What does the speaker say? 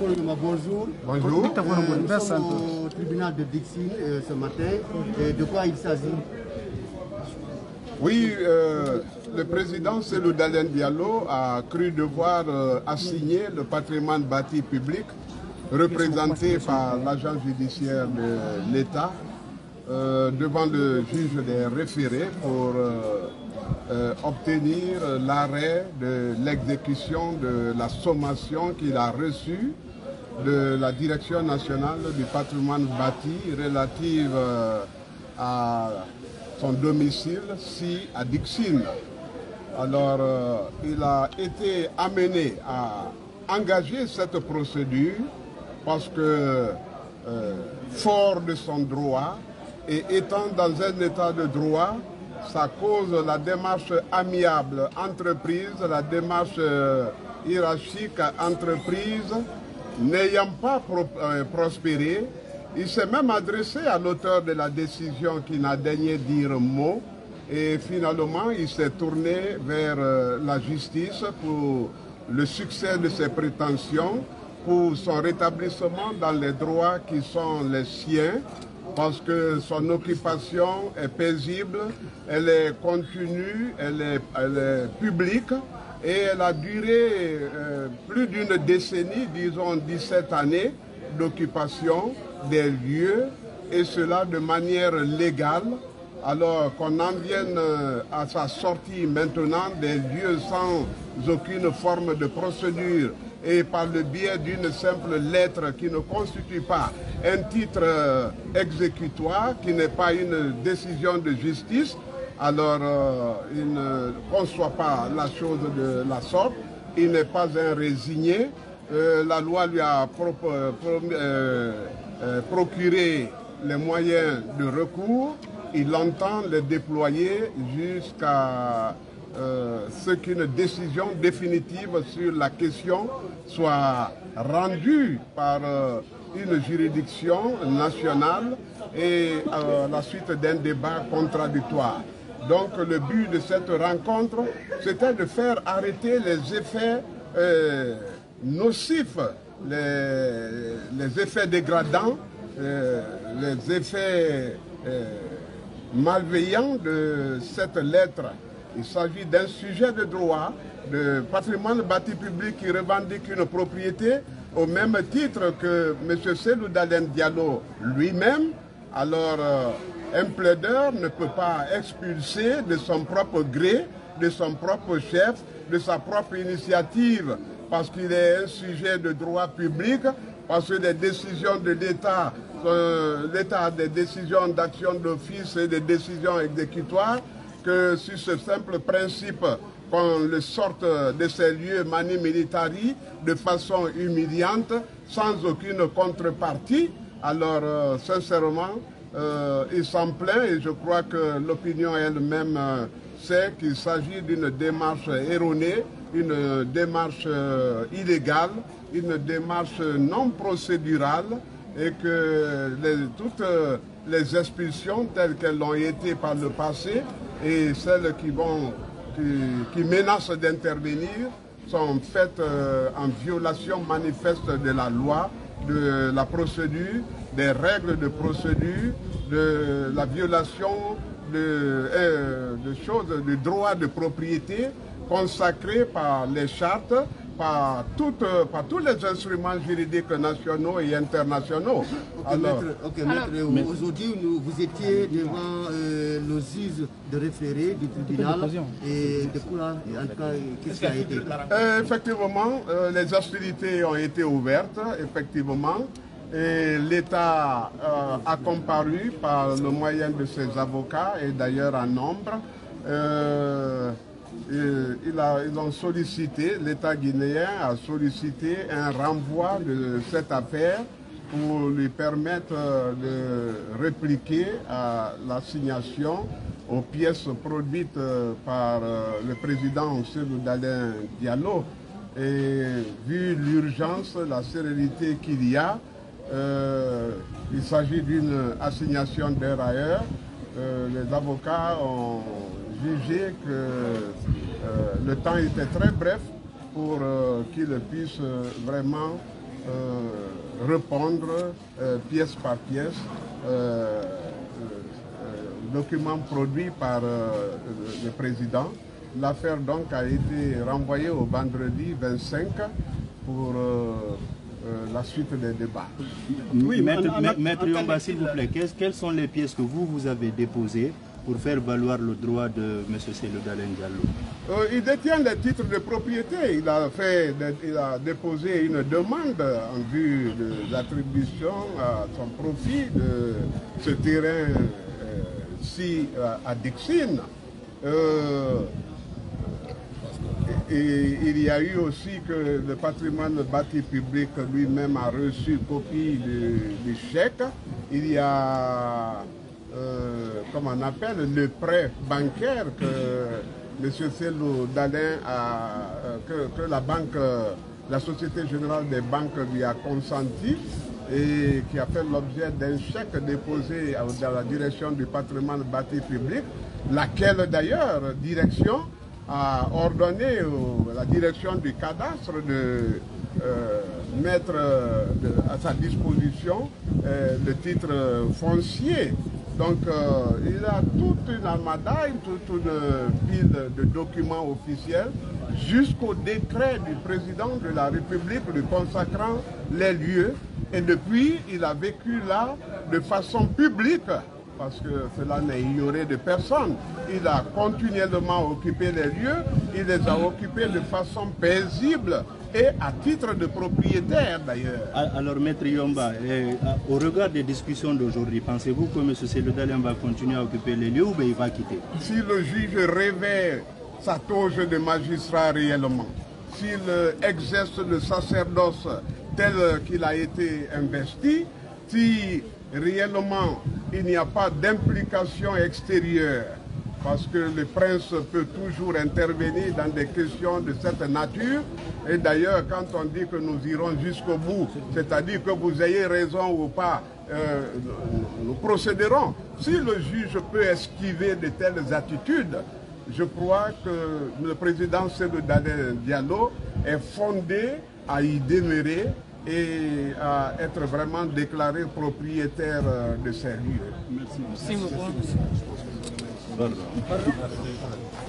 bonjour. Bonjour. Nous sommes au tribunal de Dixine euh, ce matin. Et de quoi il s'agit? Oui, euh, le président Selou Dalen Diallo a cru devoir euh, assigner le patrimoine bâti public représenté par l'agent judiciaire de l'État euh, devant le juge des référés pour euh, euh, obtenir l'arrêt de l'exécution de la sommation qu'il a reçue de la Direction nationale du patrimoine bâti relative euh, à son domicile, si à Dixine. Alors, euh, il a été amené à engager cette procédure parce que, euh, fort de son droit et étant dans un état de droit, ça cause la démarche amiable entreprise, la démarche hiérarchique entreprise, n'ayant pas euh, prospéré, il s'est même adressé à l'auteur de la décision qui n'a daigné dire mot. Et finalement il s'est tourné vers euh, la justice pour le succès de ses prétentions, pour son rétablissement dans les droits qui sont les siens, parce que son occupation est paisible, elle est contenue, elle est, elle est publique et elle a duré euh, plus d'une décennie, disons 17 années d'occupation des lieux et cela de manière légale. Alors qu'on en vienne euh, à sa sortie maintenant des lieux sans aucune forme de procédure et par le biais d'une simple lettre qui ne constitue pas un titre euh, exécutoire, qui n'est pas une décision de justice, alors euh, il ne conçoit pas la chose de la sorte, il n'est pas un résigné, Euh, la loi lui a euh, pro- procuré les moyens de recours, il entend les déployer jusqu'à ce qu'une décision définitive sur la question soit rendue par une juridiction nationale et à la suite d'un débat contradictoire. Donc le but de cette rencontre, c'était de faire arrêter les effets euh, nocifs, les, effets dégradants, euh, les effets euh, malveillants de cette lettre. Il s'agit d'un sujet de droit, de patrimoine bâti public qui revendique une propriété au même titre que M. Selou Dalen Diallo lui-même. Alors, euh, un plaideur ne peut pas expulser de son propre gré, de son propre chef, de sa propre initiative, parce qu'il est un sujet de droit public, parce que des décisions de l'État, euh, l'État des décisions d'action d'office et des décisions exécutoires, que sur ce simple principe qu'on le sorte de ces lieux mani militari de façon humiliante, sans aucune contrepartie, alors euh, sincèrement, euh, il s'en plaint et je crois que l'opinion elle-même euh, sait qu'il s'agit d'une démarche erronée, une démarche euh, illégale, une démarche non procédurale et que toutes les expulsions telles qu'elles ont été par le passé et celles qui, vont, qui, menacent d'intervenir sont faites en violation manifeste de la loi, de la procédure, des règles de procédure, de la violation de, euh, de choses, de droits de propriété consacrés par les chartes, par, toutes, par tous les instruments juridiques nationaux et internationaux. Ok, Alors, maître, ok, maître, aujourd'hui, vous étiez devant euh, le juge de référé du tribunal. Et de quoi, en tout cas, qu'est-ce qui a été? Euh, effectivement, euh, les hostilités ont été ouvertes, effectivement, et l'État euh, a comparu par le moyen de ses avocats, et d'ailleurs en nombre. Euh, il a- ils ont sollicité, l'État guinéen a sollicité un renvoi de cette affaire pour lui permettre euh, de répliquer à l'assignation aux pièces produites euh, par le président Célou Dalin Diallo. Et vu l'urgence, la sérénité qu'il y a, il s'agit d'une assignation d'air ailleurs. Euh, les avocats ont jugé que euh, le temps était très bref pour euh, qu'ils puissent euh, vraiment répondre pièce par pièce document produit par le président. L'affaire donc a été renvoyée au vendredi 25 pour la suite des débats. Oui, maître, Yomba, s'il vous plaît, quelles sont les pièces que vous, vous avez déposées pour faire valoir le droit de M. Dalen Diallo euh, Il détient les titres de propriété. Il a, fait, il a déposé une demande en vue de l'attribution à son profit de ce terrain-ci euh, à Dixine. Euh, et il y a eu aussi que le patrimoine bâti public lui-même a reçu copie du chèque. Il y a euh, comme on appelle, le prêt bancaire que M. Dalin a, euh, que, la banque, la Société Générale des Banques lui a consenti et qui a fait l'objet d'un chèque déposé dans la direction du patrimoine bâti public, laquelle d'ailleurs direction a ordonné à la direction du cadastre de euh, mettre à sa disposition le titre foncier donc euh, il a toute une armada, toute une pile de documents officiels jusqu'au décret du président de la République lui consacrant les lieux. Et depuis, il a vécu là de façon publique parce que cela n'est ignoré de personne. Il a continuellement occupé les lieux, il les a occupés de façon paisible et à titre de propriétaire d'ailleurs. Alors Maître Yomba, euh, au regard des discussions d'aujourd'hui, pensez-vous que M. Seludalian va continuer à occuper les lieux ou bien il va quitter? Si le juge révèle sa toge de magistrat réellement, s'il exerce le sacerdoce tel qu'il a été investi, si réellement il n'y a pas d'implication extérieure, parce que le prince peut toujours intervenir dans des questions de cette nature. Et d'ailleurs, quand on dit que nous irons jusqu'au bout, c'est-à-dire que vous ayez raison ou pas, euh, nous procéderons. Si le juge peut esquiver de telles attitudes, je crois que le président Cédric Diallo est fondé à y demeurer et à être vraiment déclaré propriétaire euh, de ces lieux. Merci. Merci beaucoup. Pardon.